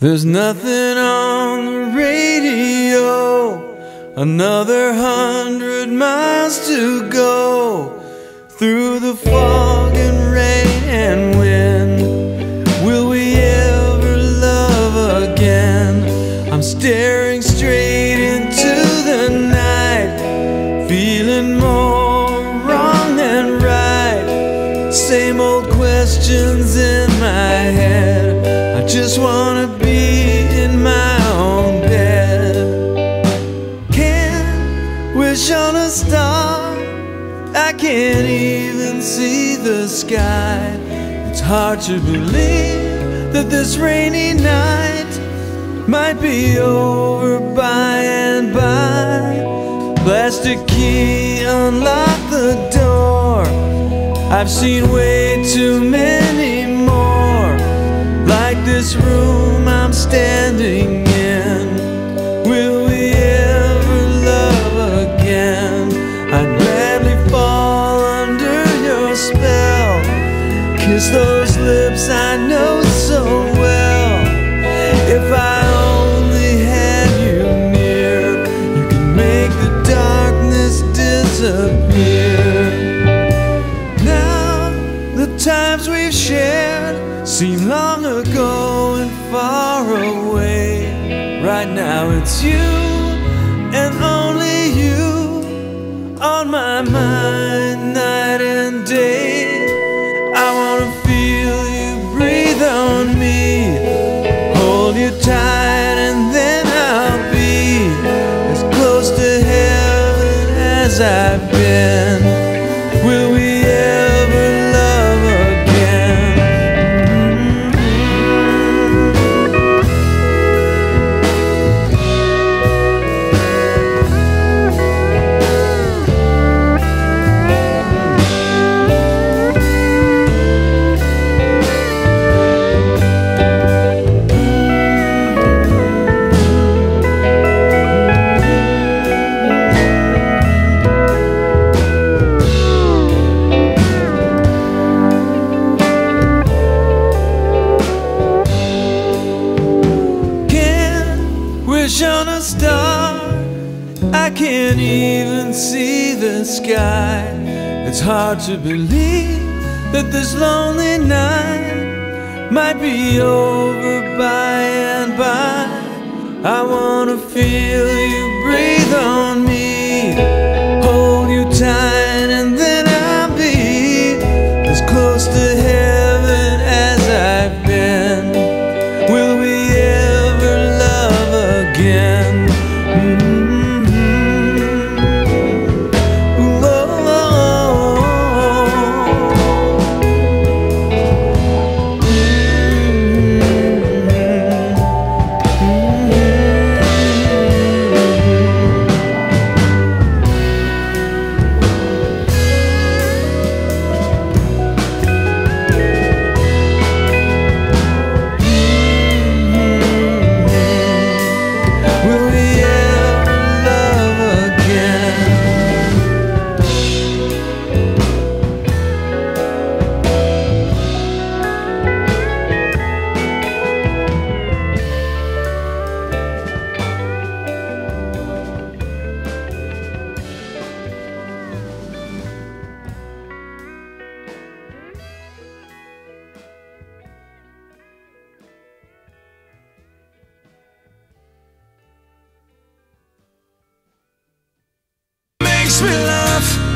There's nothing on the radio, another hundred miles to go through the fog and rain and wind. Will we ever love again? I'm staring straight into the night, feeling more wrong than right. Same old questions in my head. Just wanna be in my own bed. Can't wish on a star. I can't even see the sky. It's hard to believe that this rainy night might be over by and by. Plastic key, unlock the door. I've seen way too many and far away. Right now it's you and only you on my mind night and day. I wanna feel you breathe on me, hold you tight, and then I'll be as close to heaven as I've been. I can't even see the sky. It's hard to believe that this lonely night might be over by and by. I wanna feel you breathe on makes me laugh